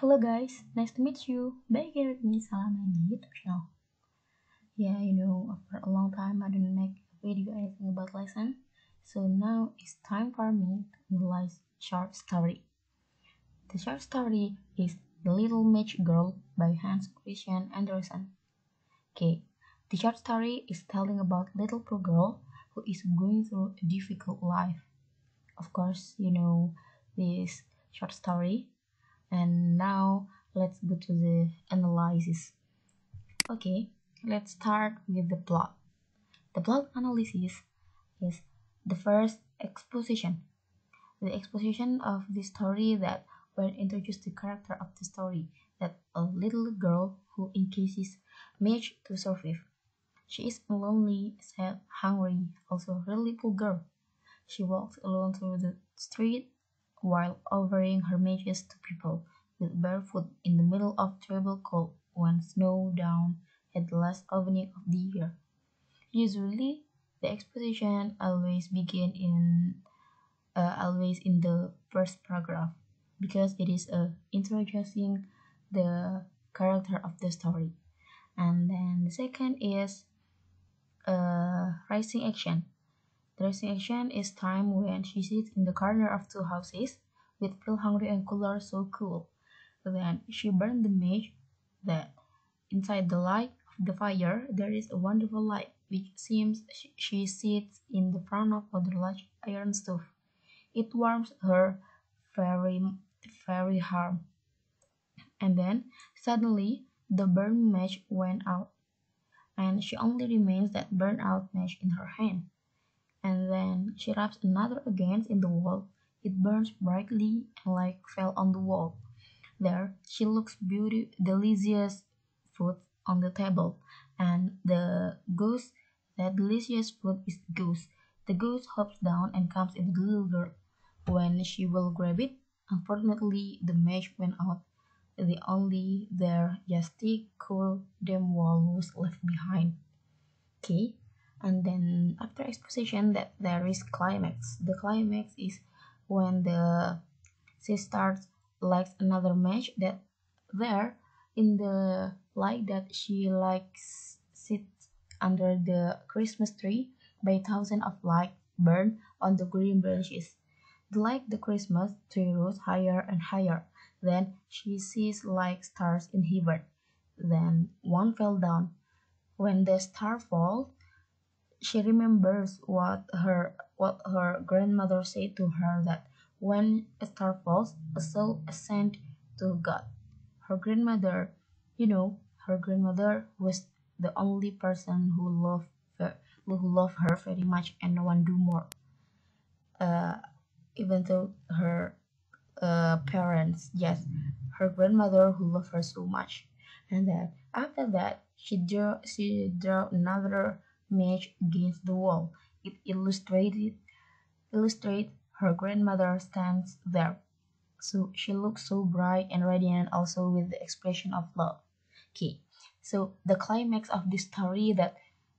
Hello guys, nice to meet you. With me, Salamah di YouTube channel. Yeah, you know, after a long time I didn't make a video anything about lesson, so now it's time for me to analyze short story. The short story is The Little Match Girl by Hans Christian Andersen. Okay, the short story is telling about little poor girl who is going through a difficult life. Of course, you know this short story and now let's go to the analysis. Okay let's start with the plot. The plot analysis is the first exposition. The exposition of the story that will introduce the character of the story that a little girl who engages match to survive she is a lonely sad hungry also really poor girl. She walks alone through the street while offering her matches to people with barefoot in the middle of terrible cold when snow down at the last evening of the year. Usually, the exposition always begin in uh, always in the first paragraph because it is uh, introducing the character of the story. And then the second is uh, rising action. Action is time when she sits in the corner of two houses with feel hungry and cooler so cool. Then she burned the match that inside the light of the fire there is a wonderful light which seems she sits in the front of a large iron stove. It warms her very very hard. And then suddenly the burned match went out and she only remains that burned out match in her hand. And then she rubs another against in the wall. It burns brightly and like fell on the wall. There she looks beauty delicious food on the table, and the goose that delicious food is goose. The goose hops down and comes in the little girl. When she will grab it, unfortunately the match went out. The only there just cool, dim wall was left behind. Okay, and then after exposition that there is climax. The climax is when the she starts likes another match that there in the light that she likes sits under the Christmas tree by thousands of light burn on the green branches. Like the Christmas tree rose higher and higher. Then she sees like stars in heaven. Then one fell down. When the star falls, she remembers what her what her grandmother said to her that when a star falls, a soul ascends to God. Her grandmother, you know, her grandmother was the only person who loved her, who loved her very much, and no one do more. Uh, even though her uh, parents, yes, her grandmother who loved her so much. And then after that, she drew she drew another match against the wall. It illustrated illustrate her grandmother stands there. So she looks so bright and radiant also with the expression of love. Okay, so the climax of this story that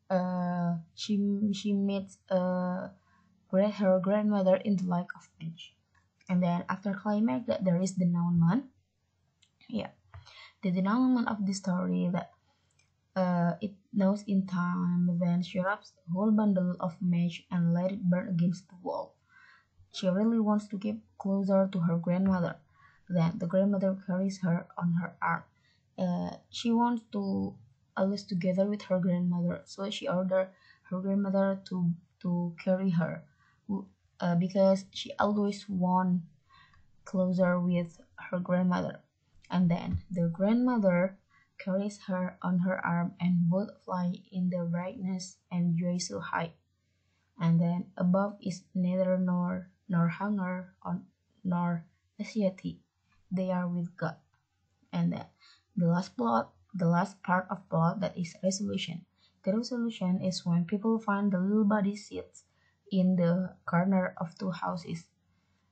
uh, she she meets uh, her grandmother in the light of match. And then after climax that there is denouement. Yeah, the denouement of the story that uh, it knows in time then she wraps a whole bundle of match and let it burn against the wall. She really wants to get closer to her grandmother. Then the grandmother carries her on her arm. Uh, she wants to always together with her grandmother, so she ordered her grandmother to to carry her uh, because she always want closer with her grandmother. And then the grandmother carries her on her arm and both fly in the brightness and joy so high. And then above is neither nor nor hunger on nor anxiety. They are with God. And then the last plot, the last part of plot that is resolution. The resolution is when people find the little body sits in the corner of two houses.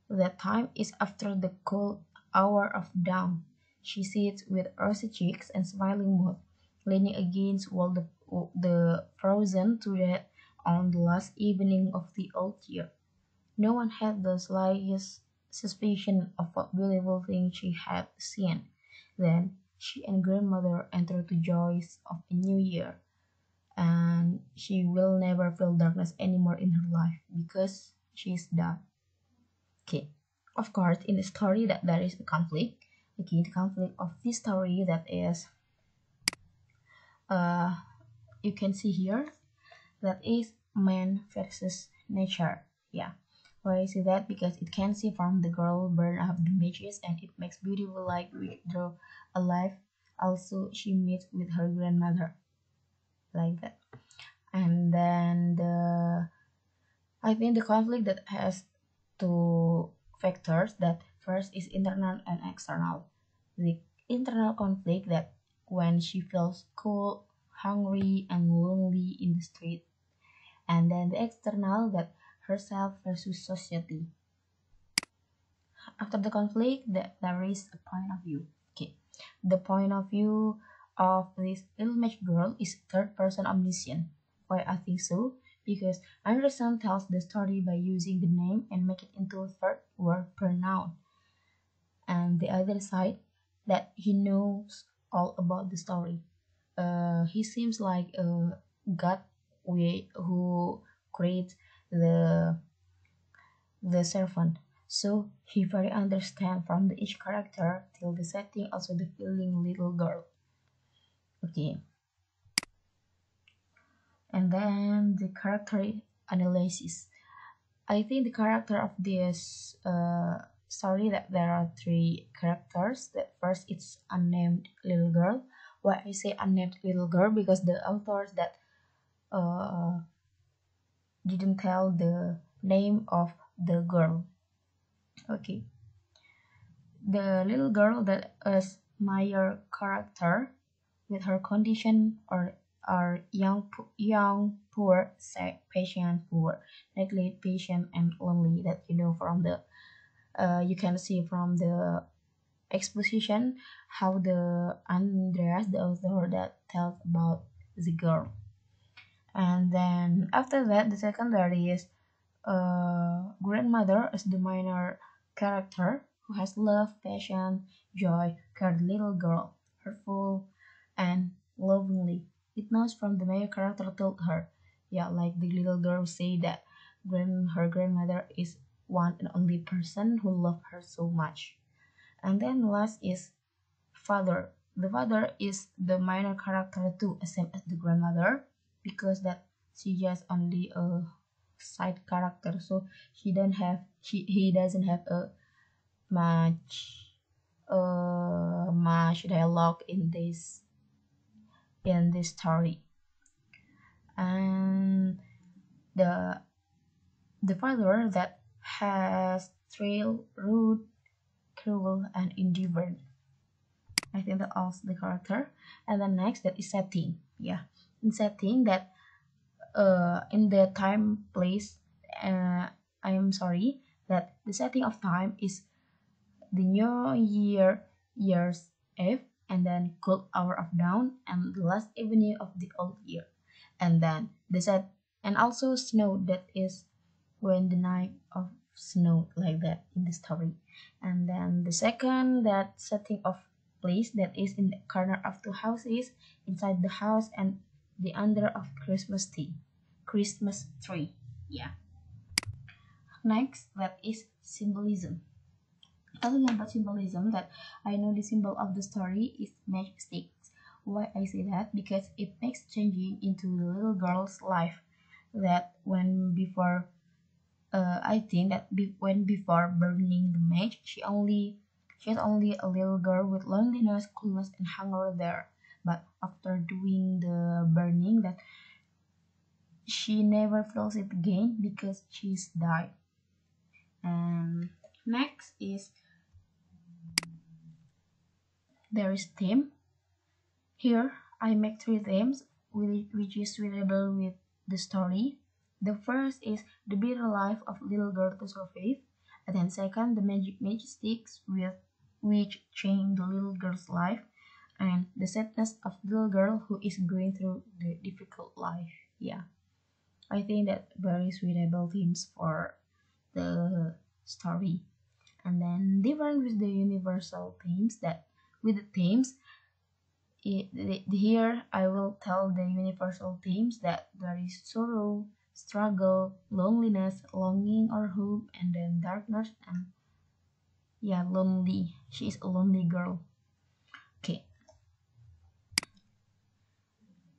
That time is after the cold hour of dawn. She sits with rosy cheeks and smiling mood, leaning against wall the, the frozen to death on the last evening of the old year. No one had the slightest suspicion of what beautiful thing she had seen. Then she and grandmother enter the joys of a new year, and she will never feel darkness anymore in her life because she is dead. Okay, of course, in the story that there is a conflict. Okay, the conflict of this story that is, uh, you can see here, that is man versus nature. Yeah, why I say that? Because it can see from the girl burn up the matches and it makes beautiful like we draw alive. Also, she meets with her grandmother, like that. And then the, I think the conflict that has two factors. That first is internal and external. The internal conflict that when she feels cold, hungry, and lonely in the street, and then the external that herself versus society. After the conflict, that there is a point of view. Okay, the point of view of this little match girl is third person omniscient. Why I think so? Because Andersen tells the story by using the name and make it into a third word pronoun. And the other side, that he knows all about the story. Uh, he seems like a god who creates the the servant. So he very understand from the each character till the setting also the feeling little girl. Okay. And then the character analysis. I think the character of this uh, story that there are three characters. That first it's unnamed little girl. Why I say unnamed little girl because the authors that uh, didn't tell the name of the girl. Okay. The little girl that is Meyer character with her condition or are young, young, poor, sick, patient, poor, neglect, patient, and lonely. That you know from the, uh, you can see from the exposition how the Andreas, the author, that tells about the girl. And then after that the secondary is uh, grandmother as the minor character who has love passion joy care the little girl hurtful and lovingly it knows from the main character told her. Yeah like the little girl say that grand her grandmother is one and only person who loved her so much. And then last is father. The father is the minor character too same as the grandmother because that she just only a side character. So he don't have he, he doesn't have a much uh much dialogue in this in this story. And the the father that has thrill rude cruel and indifferent i think that also the character. And then next that is setting. Yeah. In setting that uh, in the time place uh, I am sorry that the setting of time is the new year year's eve and then cold hour of dawn and the last evening of the old year. And then the set and also snow that is when the night of snow like that in the story and then the second that setting of place that is in the corner of two houses inside the house and the under of Christmas tree. Christmas tree. Yeah. Next, that is symbolism. Talking about symbolism, that I know the symbol of the story is matchsticks. Why I say that? Because it makes changing into the little girl's life. That when before, uh, I think that be, when before burning the match, she only she's only a little girl with loneliness, coolness, and hunger there. But after doing the burning that she never feels it again because she's died. And next is there is theme here i make three themes which is relatable with the story the first is the bitter life of little girl to survive and then second the magic magic sticks with which change the little girl's life and the sadness of little girl who is going through the difficult life. Yeah, I think that very suitable themes for the story. And then different with the universal themes that with the themes it, here I will tell the universal themes that there is sorrow, struggle, loneliness, longing or hope, and then darkness and yeah, lonely. She is a lonely girl. Okay.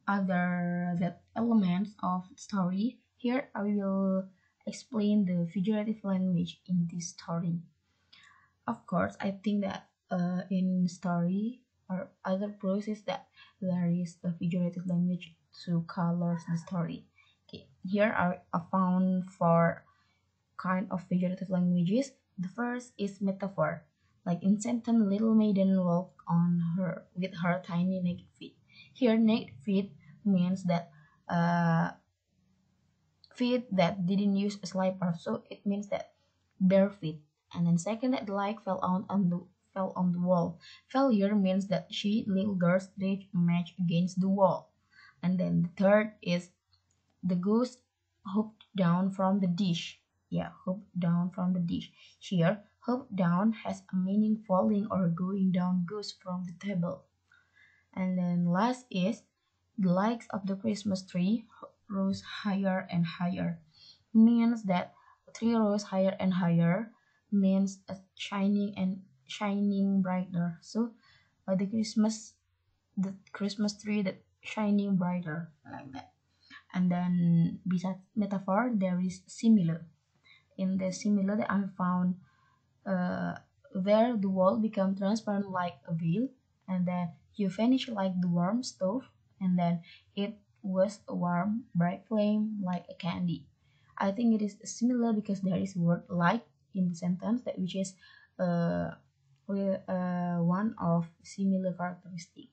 Other that elements of story here I will explain the figurative language in this story. Of course, I think that uh, in story or other process that there is a figurative language to colors the story. Here are found four kind of figurative languages. The first is metaphor, like in sentence, little maiden walked on her with her tiny naked feet. Here, naked feet means that uh, feet that didn't use a slipper, so it means that bare feet. And then second, that light fell on the fell on the wall. Failure means that she, little girl, stretched match against the wall. And then the third is the goose hopped down from the dish. Yeah, hopped down from the dish. Here, hop down has a meaning falling or going down goose from the table. And then last is the lights of the Christmas tree rose higher and higher. Means that three rose higher and higher means a shining and shining brighter so uh, the christmas the christmas tree that shining brighter like that and then besides metaphor there is similar in the similar i found uh, there the wall become transparent like a veil and then you vanish like the warm stove and then it was a warm bright flame like a candy i think it is similar because there is word like in the sentence that which is uh, uh, one of similar characteristic.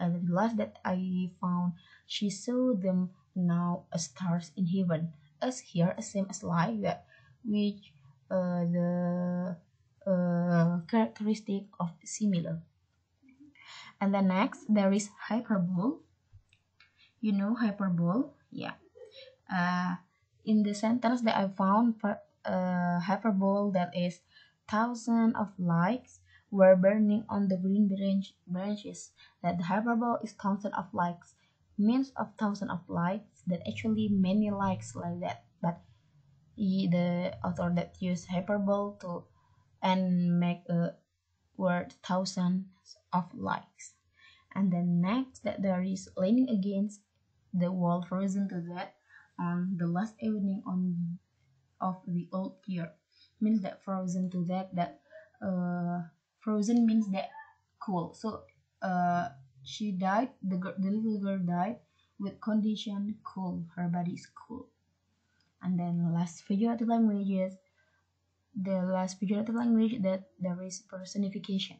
And the last that I found, she saw them now stars in heaven. As here, same as light that, which uh, the uh, characteristic of similar. And then next, there is hyperbole. You know hyperbole? Yeah. Uh, in the sentence that I found, uh, hyperbole that is thousand of lights were burning on the green branch, branches, that the hyperbole is thousand of likes, means of thousand of likes, that actually many likes like that. But he, the author that used hyperbole to and make a word thousands of likes. And then next that there is leaning against the wall frozen to death on the last evening on of the old year means that frozen to death that uh frozen means that cool so uh she died the, the little girl died with condition cool her body is cool and then last figurative languages the last figurative language that there is personification.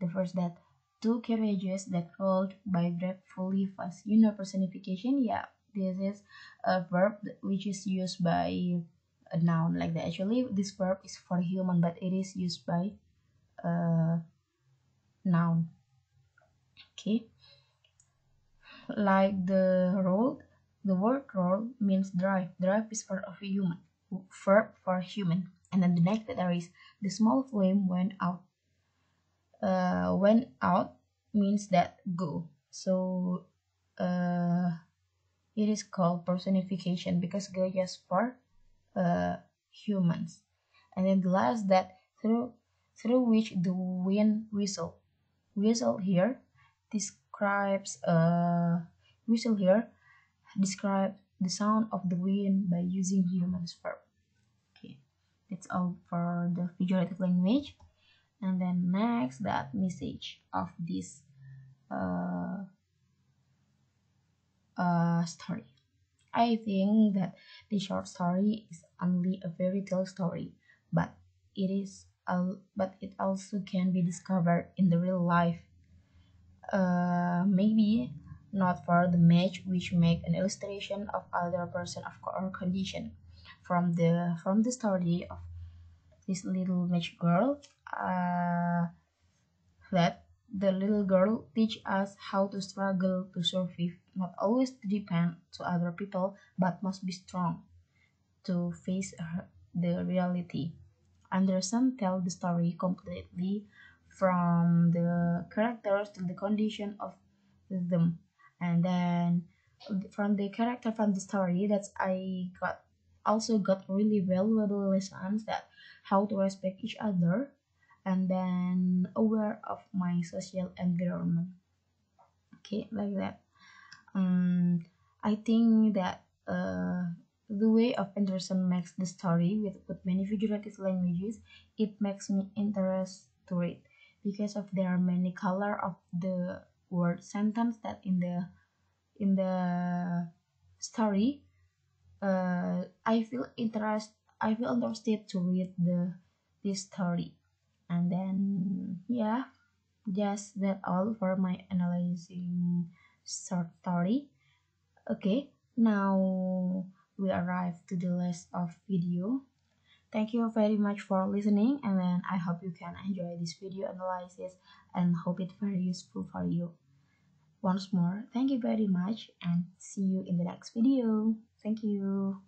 The first that two carriages that rolled by gratefully fast. You know personification? Yeah. This is a verb which is used by a noun like that. Actually this verb is for human but it is used by a noun okay. Like the roll the word roll means drive. Drive is for a human verb for human. And then the next there is the small flame went out uh, went out means that go. So uh, it is called personification because go just for uh, humans. And then the last that through through which the wind whistle. Whistle here describes uh, whistle here describe the sound of the wind by using human's verb. Okay, that's all for the figurative language. And then next, that message of this uh, uh, story. I think that the short story is only a fairy tale story, but it is but it also can be discovered in the real life. Uh, maybe not for the match which make an illustration of other person of or condition. From the from the story of this little match girl uh, that the little girl teach us how to struggle to survive not always depend to other people but must be strong to face her, the reality. Andersen tell the story completely from the characters to the condition of them. And then from the character from the story that i got also got really valuable lessons that how to respect each other and then aware of my social environment. Okay like that. Um i think that uh the way of Andersen makes the story with, with many figurative languages, it makes me interested to read because of there are many color of the word sentence that in the in the story uh, I feel interest I feel interested to read the this story. And then yeah just that all for my analyzing short story. Okay now we arrive to the last of video thank you very much for listening and then i hope you can enjoy this video analysis and hope it very useful for you. Once more thank you very much and see you in the next video. Thank you